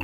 you